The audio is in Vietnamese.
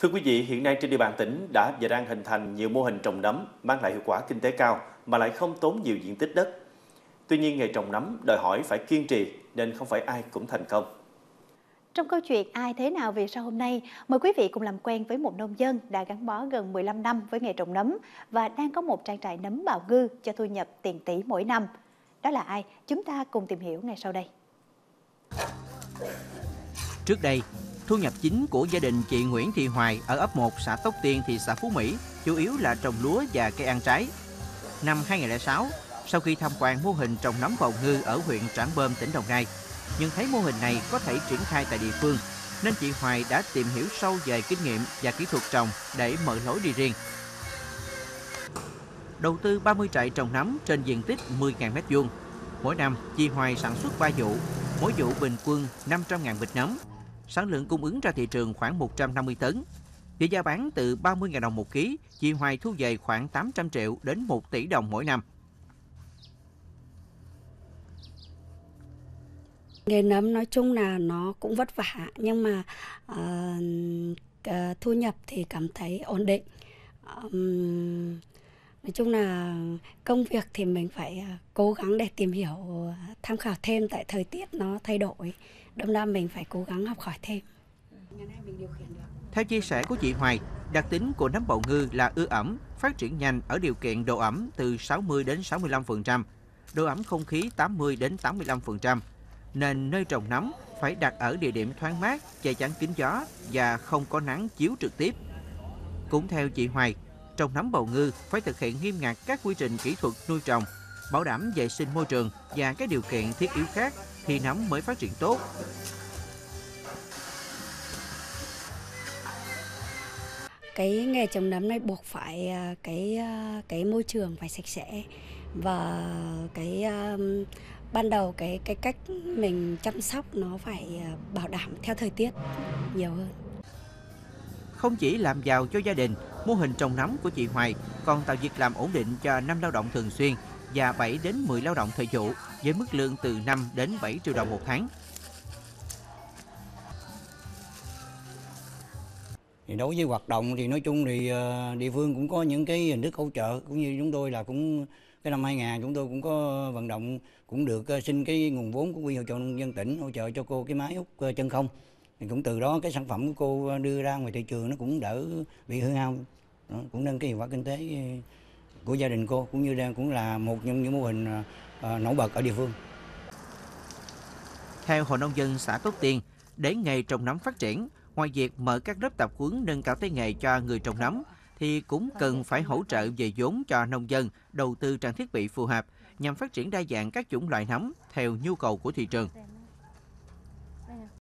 Thưa quý vị, hiện nay trên địa bàn tỉnh đã và đang hình thành nhiều mô hình trồng nấm mang lại hiệu quả kinh tế cao mà lại không tốn nhiều diện tích đất. Tuy nhiên nghề trồng nấm đòi hỏi phải kiên trì nên không phải ai cũng thành công. Trong câu chuyện Ai thế nào vì sao hôm nay, mời quý vị cùng làm quen với một nông dân đã gắn bó gần 15 năm với nghề trồng nấm và đang có một trang trại nấm bào ngư cho thu nhập tiền tỷ mỗi năm. Đó là ai? Chúng ta cùng tìm hiểu ngay sau đây. Trước đây, thu nhập chính của gia đình chị Nguyễn Thị Hoài ở ấp 1 xã Tóc Tiên thị xã Phú Mỹ chủ yếu là trồng lúa và cây ăn trái. Năm 2006, sau khi tham quan mô hình trồng nấm bào ngư ở huyện Trảng Bơm, tỉnh Đồng Nai, nhưng thấy mô hình này có thể triển khai tại địa phương, nên chị Hoài đã tìm hiểu sâu về kinh nghiệm và kỹ thuật trồng để mở lối đi riêng. Đầu tư 30 trại trồng nấm trên diện tích 10.000 m2. Mỗi năm, chị Hoài sản xuất 3 vụ, mỗi vụ bình quân 500.000 bịch nấm. Sản lượng cung ứng ra thị trường khoảng 150 tấn. Với giá bán từ 30.000 đồng một ký, chị Hoài thu về khoảng 800 triệu đến 1 tỷ đồng mỗi năm. Nghề nấm nói chung là nó cũng vất vả nhưng mà uh, thu nhập thì cảm thấy ổn định. Um, nói chung là công việc thì mình phải cố gắng để tìm hiểu, tham khảo thêm tại thời tiết nó thay đổi. Đâm ra mình phải cố gắng học hỏi thêm. Theo chia sẻ của chị Hoài, đặc tính của nấm bào ngư là ưa ẩm, phát triển nhanh ở điều kiện độ ẩm từ 60 đến 65%, độ ẩm không khí 80 đến 85%, nên nơi trồng nấm phải đặt ở địa điểm thoáng mát, che chắn kín gió và không có nắng chiếu trực tiếp. Cũng theo chị Hoài, trồng nấm bào ngư phải thực hiện nghiêm ngặt các quy trình kỹ thuật nuôi trồng, bảo đảm vệ sinh môi trường và các điều kiện thiết yếu khác thì nấm mới phát triển tốt. Cái nghề trồng nấm này buộc phải à, cái à, cái môi trường phải sạch sẽ và cái um, ban đầu cái cái cách mình chăm sóc nó phải bảo đảm theo thời tiết nhiều hơn. Không chỉ làm giàu cho gia đình, mô hình trồng nấm của chị Hoài còn tạo việc làm ổn định cho 5 lao động thường xuyên và 7 đến 10 lao động thời vụ với mức lương từ 5 đến 7 triệu đồng một tháng. Thì đối với hoạt động thì nói chung thì ờ, địa phương cũng có những cái hình thức hỗ trợ cũng như chúng tôi là cũng cái năm 2000 chúng tôi cũng có vận động cũng được ờ, xin cái nguồn vốn của quỹ hỗ trợ nông dân tỉnh hỗ trợ cho cô cái máy hút ờ, chân không thì cũng từ đó cái sản phẩm của cô đưa ra ngoài thị trường nó cũng đỡ bị hư hao cũng nâng cái hiệu quả kinh tế ờ, của gia đình cô cũng như đang cũng là một trong những mô hình ờ, ờ, nổi bật ở địa phương. Theo Hội Nông dân xã Tốt Tiên, để nghề trồng nấm phát triển, ngoài việc mở các lớp tập huấn nâng cao tay nghề cho người trồng nấm, thì cũng cần phải hỗ trợ về vốn cho nông dân đầu tư trang thiết bị phù hợp nhằm phát triển đa dạng các chủng loại nấm theo nhu cầu của thị trường.